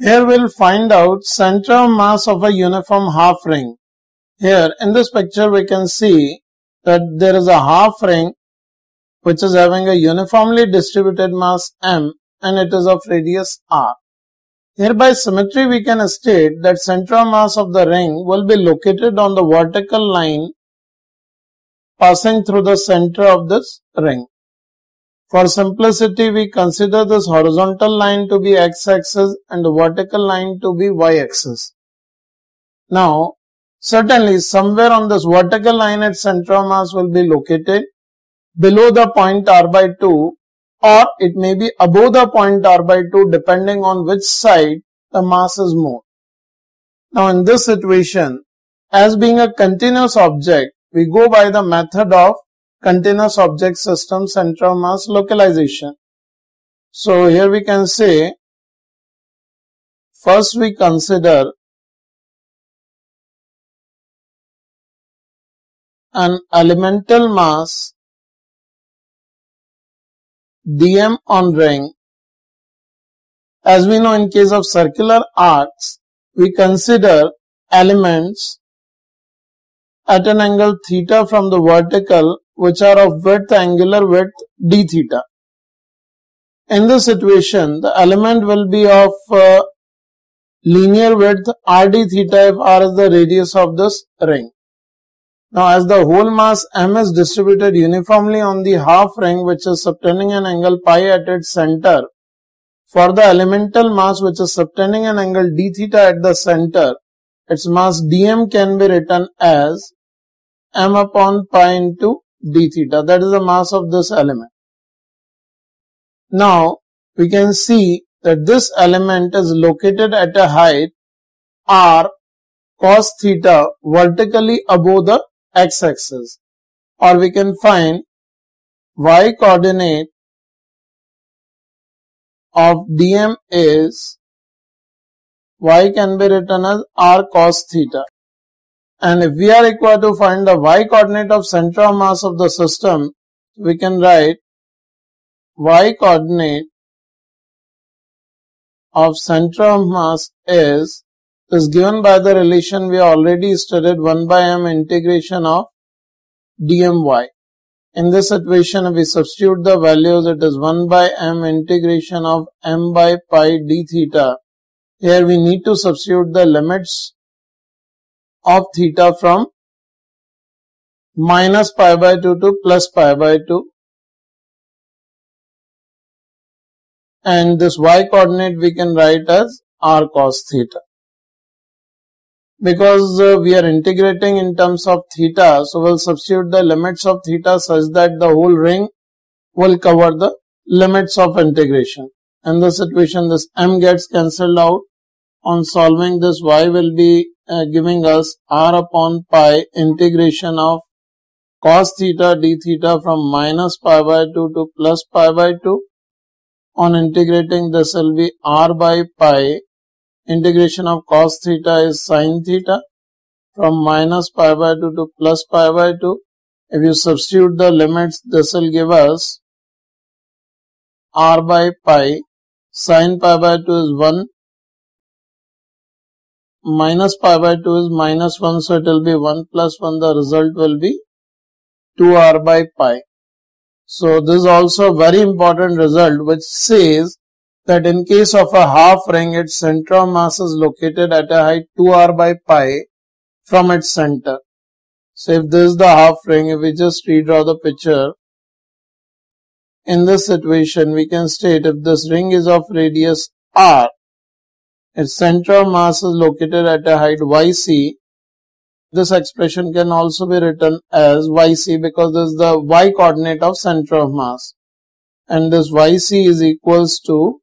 Here we'll find out center mass of a uniform half ring. Here in this picture we can see that there is a half ring which is having a uniformly distributed mass m and it is of radius r. Here by symmetry we can state that center mass of the ring will be located on the vertical line passing through the center of this ring. For simplicity, we consider this horizontal line to be x-axis and the vertical line to be y-axis. Now, certainly somewhere on this vertical line its center of mass will be located below the point r by 2 or it may be above the point r by 2 depending on which side the mass is more. Now in this situation, as being a continuous object, we go by the method of continuous object system center of mass localization. So here we can say first we consider an elemental mass dm on ring. As we know in case of circular arcs, we consider elements at an angle theta from the vertical which are of width angular width d theta. In this situation, the element will be of uh, linear width r d theta if r is the radius of this ring. Now, as the whole mass m is distributed uniformly on the half ring which is subtending an angle pi at its center, for the elemental mass which is subtending an angle d theta at the center, its mass dm can be written as m upon pi into d theta. That is the mass of this element. Now, we can see that this element is located at a height r cos theta vertically above the x-axis or we can find y coordinate of dm is y can be written as r cos theta and if we are required to find the y coordinate of center of mass of the system, we can write y coordinate of center of mass is is given by the relation we already studied 1 by m integration of dmy. In this equation, we substitute the values, it is 1 by m integration of m by pi d theta. Here we need to substitute the limits of theta from minus pi by 2 to plus pi by 2 and this y coordinate we can write as r cos theta. Because uh, we are integrating in terms of theta, so we'll substitute the limits of theta such that the whole ring will cover the limits of integration. In this equation, this m gets cancelled out. On solving this, y will be uh, giving us r upon pi integration of cos theta d theta from minus pi by 2 to plus pi by 2 on integrating this will be r by pi. Integration of cos theta is sin theta from minus pi by 2 to plus pi by 2 if you substitute the limits this will give us r by pi. Sin pi by 2 is 1 minus pi by 2 is minus 1 so it will be 1 plus 1 the result will be 2r by pi. So this is also a very important result which says that in case of a half ring its center of mass is located at a height 2r by pi from its center. So if this is the half ring if we just redraw the picture in this situation we can state if this ring is of radius r its center of mass is located at a height yc. This expression can also be written as yc because this is the y coordinate of center of mass. And this yc is equals to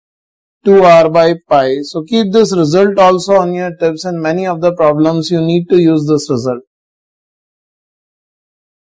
2r by pi. So keep this result also on your tips and many of the problems you need to use this result.